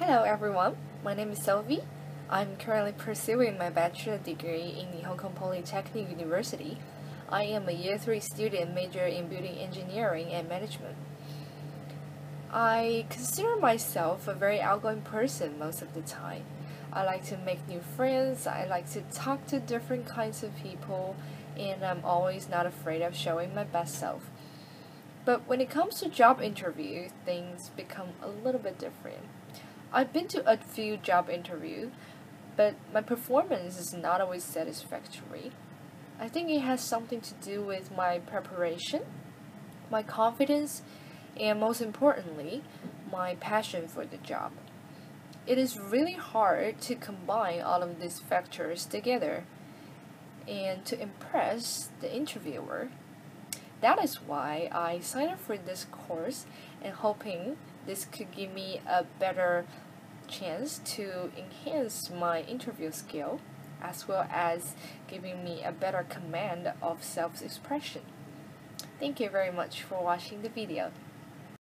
Hello everyone, my name is Sylvie. I'm currently pursuing my bachelor degree in the Hong Kong Polytechnic University. I am a year 3 student major in building engineering and management. I consider myself a very outgoing person most of the time. I like to make new friends, I like to talk to different kinds of people, and I'm always not afraid of showing my best self. But when it comes to job interview, things become a little bit different. I've been to a few job interviews, but my performance is not always satisfactory. I think it has something to do with my preparation, my confidence, and most importantly, my passion for the job. It is really hard to combine all of these factors together and to impress the interviewer. That is why I signed up for this course and hoping this could give me a better chance to enhance my interview skill as well as giving me a better command of self-expression. Thank you very much for watching the video.